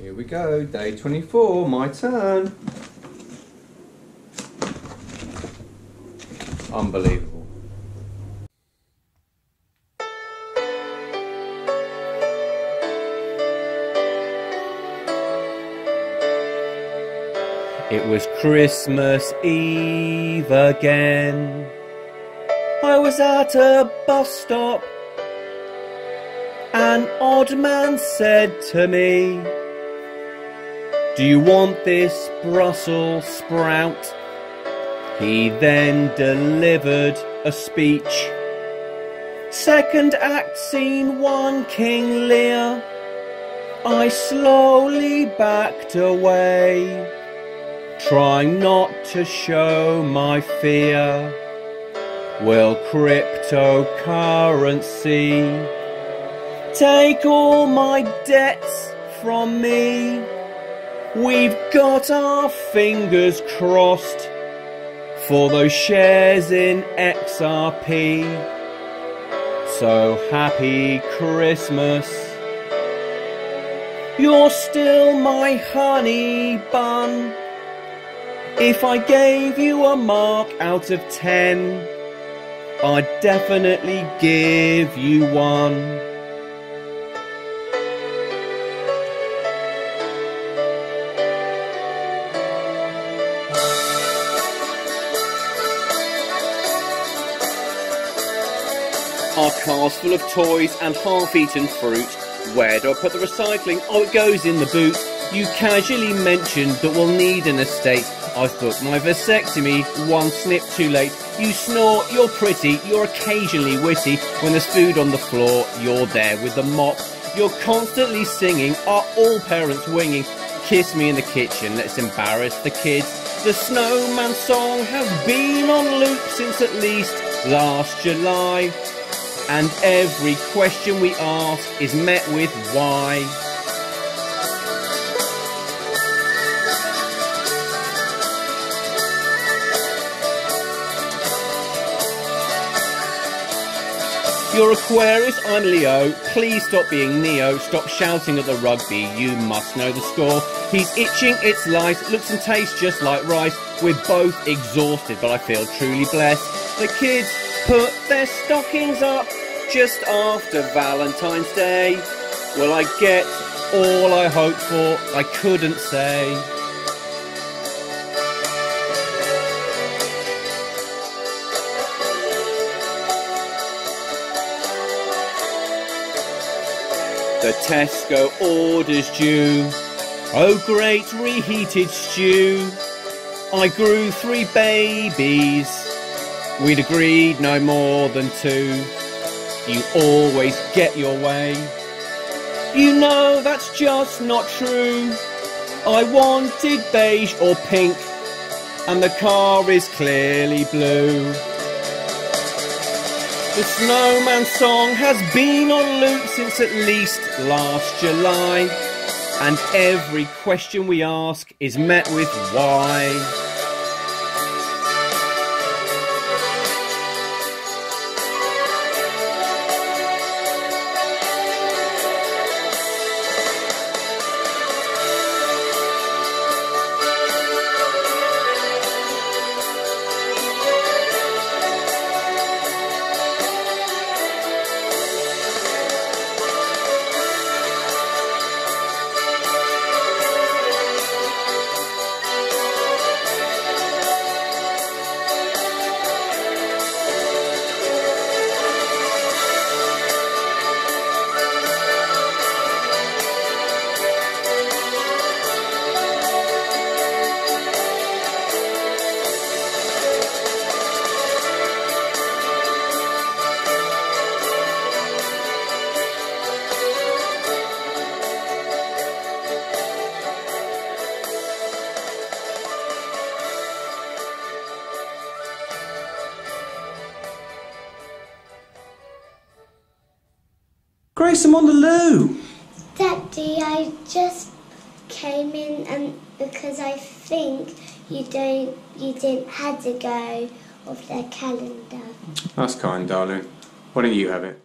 Here we go, day 24, my turn. Unbelievable. It was Christmas Eve again. I was at a bus stop. An odd man said to me, Do you want this Brussels sprout? He then delivered a speech. Second act, scene one, King Lear. I slowly backed away, trying not to show my fear. Will cryptocurrency take all my debts from me? We've got our fingers crossed for those shares in XRP. So happy Christmas. You're still my honey bun. If I gave you a mark out of ten, I'd definitely give you one. Our car's full of toys and half-eaten fruit. Where do I put the recycling? Oh, it goes in the boot. You casually mentioned that we'll need an estate. I've booked my vasectomy, one snip too late. You snore, you're pretty, you're occasionally witty. When there's food on the floor, you're there with the mop. You're constantly singing, are all parents winging? Kiss me in the kitchen, let's embarrass the kids. The snowman song has been on loop since at least last July. And every question we ask is met with why. You're Aquarius, I'm Leo. Please stop being Neo. Stop shouting at the rugby. You must know the score. He's itching, it's lice. Looks and tastes just like rice. We're both exhausted, but I feel truly blessed. The kids put their stockings up just after Valentine's Day. Will I get all I hoped for? I couldn't say. The Tesco orders due. Oh, great reheated stew. I grew three babies. We'd agreed no more than two. You always get your way. You know that's just not true. I wanted beige or pink, and the car is clearly blue. The Snowman song has been on loop since at least last July, and every question we ask is met with why. Grace, I'm on the loo. Daddy, I just came in and because I think you don't, you didn't have to go off their calendar. That's kind, darling. Why don't you have it?